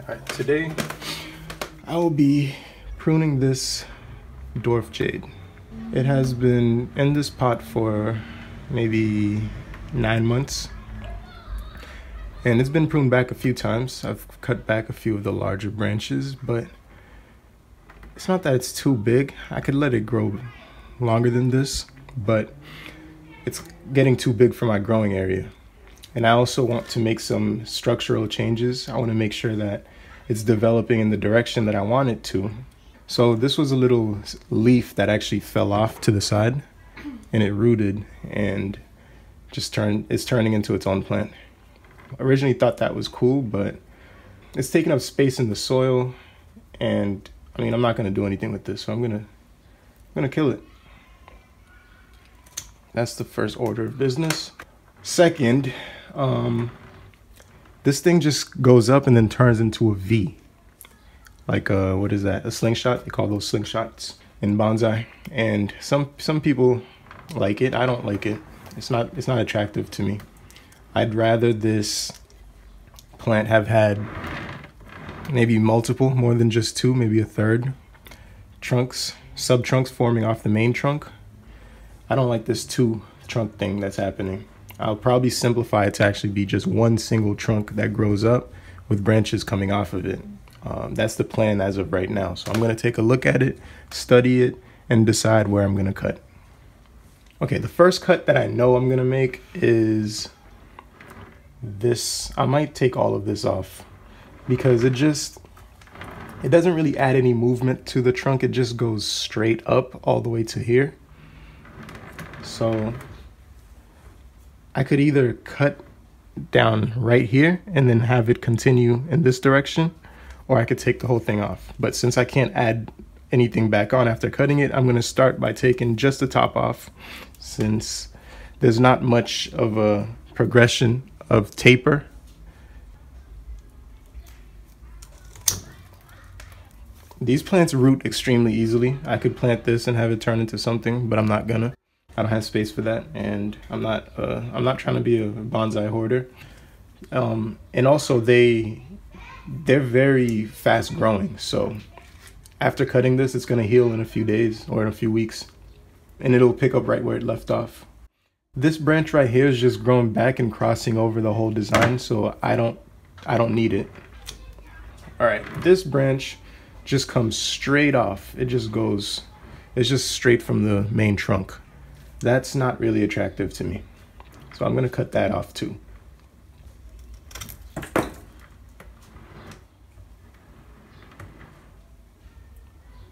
All right, today I will be pruning this dwarf jade. It has been in this pot for maybe nine months. And it's been pruned back a few times. I've cut back a few of the larger branches, but it's not that it's too big. I could let it grow longer than this, but it's getting too big for my growing area. And I also want to make some structural changes. I want to make sure that it's developing in the direction that I want it to. So this was a little leaf that actually fell off to the side and it rooted and just turned it's turning into its own plant. I originally thought that was cool, but it's taking up space in the soil and I mean I'm not gonna do anything with this, so I'm gonna I'm gonna kill it. That's the first order of business. Second, um, this thing just goes up and then turns into a V. Like uh, what is that? A slingshot? They call those slingshots in bonsai. And some some people like it. I don't like it. It's not it's not attractive to me. I'd rather this plant have had maybe multiple, more than just two, maybe a third trunks, sub trunks forming off the main trunk. I don't like this two trunk thing that's happening. I'll probably simplify it to actually be just one single trunk that grows up with branches coming off of it. Um, that's the plan as of right now. So I'm going to take a look at it, study it, and decide where I'm going to cut. Okay, the first cut that I know I'm going to make is this. I might take all of this off because it just, it doesn't really add any movement to the trunk. It just goes straight up all the way to here. So I could either cut down right here and then have it continue in this direction, or I could take the whole thing off. But since I can't add anything back on after cutting it, I'm gonna start by taking just the top off since there's not much of a progression of taper. These plants root extremely easily. I could plant this and have it turn into something, but I'm not gonna. I don't have space for that, and I'm not. Uh, I'm not trying to be a bonsai hoarder. Um, and also, they they're very fast growing. So after cutting this, it's gonna heal in a few days or in a few weeks, and it'll pick up right where it left off. This branch right here is just growing back and crossing over the whole design, so I don't I don't need it. All right, this branch just comes straight off. It just goes. It's just straight from the main trunk that's not really attractive to me. So I'm going to cut that off too.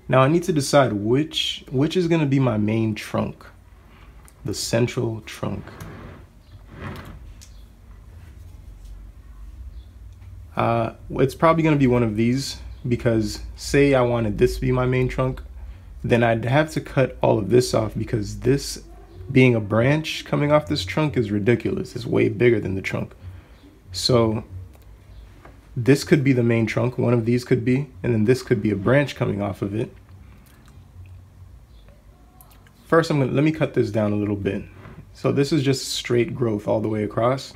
Now I need to decide which which is going to be my main trunk. The central trunk. Uh, it's probably going to be one of these because say I wanted this to be my main trunk, then I'd have to cut all of this off because this being a branch coming off this trunk is ridiculous. It's way bigger than the trunk. So this could be the main trunk, one of these could be, and then this could be a branch coming off of it. First, I'm gonna, let me cut this down a little bit. So this is just straight growth all the way across.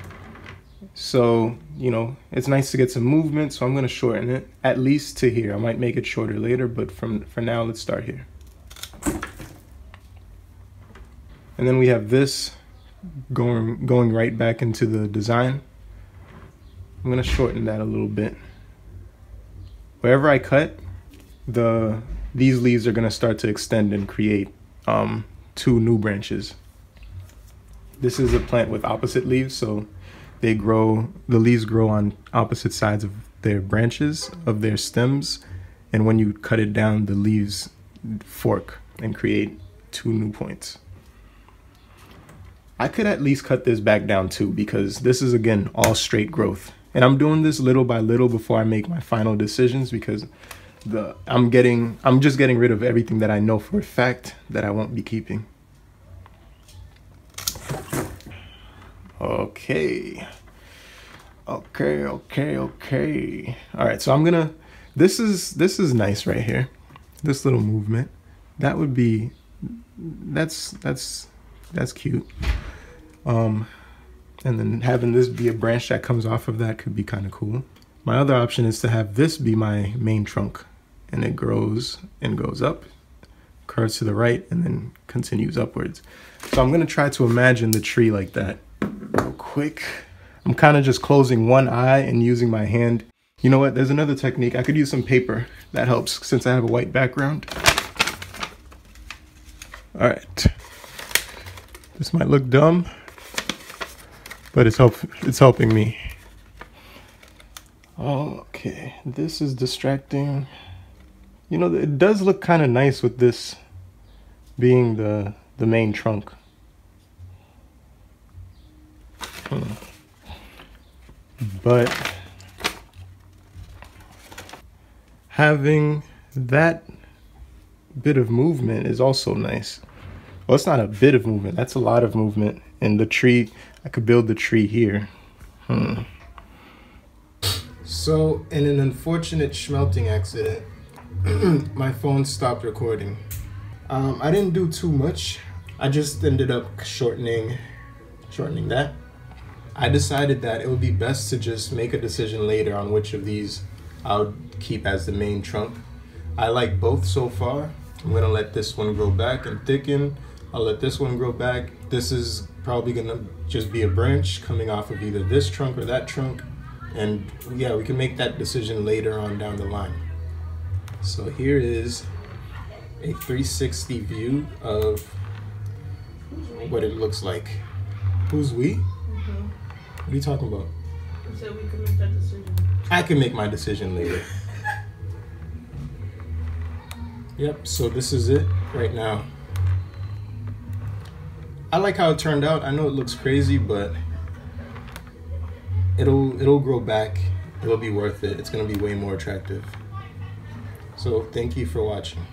So, you know, it's nice to get some movement, so I'm gonna shorten it, at least to here. I might make it shorter later, but from for now, let's start here. And then we have this going going right back into the design. I'm gonna shorten that a little bit. Wherever I cut, the these leaves are gonna start to extend and create um, two new branches. This is a plant with opposite leaves, so they grow, the leaves grow on opposite sides of their branches, of their stems, and when you cut it down, the leaves fork and create two new points. I could at least cut this back down too because this is again all straight growth. And I'm doing this little by little before I make my final decisions because the I'm getting I'm just getting rid of everything that I know for a fact that I won't be keeping. Okay. Okay, okay, okay. All right, so I'm to this is this is nice right here. This little movement. That would be that's that's that's cute. Um, and then having this be a branch that comes off of that could be kind of cool. My other option is to have this be my main trunk and it grows and goes up, curves to the right, and then continues upwards. So I'm gonna try to imagine the tree like that real quick. I'm kind of just closing one eye and using my hand. You know what, there's another technique. I could use some paper. That helps since I have a white background. All right. This might look dumb, but it's help it's helping me. Okay, this is distracting. You know, it does look kind of nice with this being the the main trunk. Hmm. But having that bit of movement is also nice. Well, it's not a bit of movement. That's a lot of movement. And the tree, I could build the tree here. Hmm. So, in an unfortunate smelting accident, my phone stopped recording. Um, I didn't do too much. I just ended up shortening, shortening that. I decided that it would be best to just make a decision later on which of these I would keep as the main trunk. I like both so far. I'm gonna let this one grow back and thicken. I'll let this one grow back. This is probably gonna just be a branch coming off of either this trunk or that trunk. And yeah, we can make that decision later on down the line. So here is a 360 view of what it looks like. Who's we? Mm-hmm. What are you talking about? So we can make that decision. I can make my decision later. yep, so this is it right now. I like how it turned out. I know it looks crazy, but it'll it'll grow back. It'll be worth it. It's gonna be way more attractive. So thank you for watching.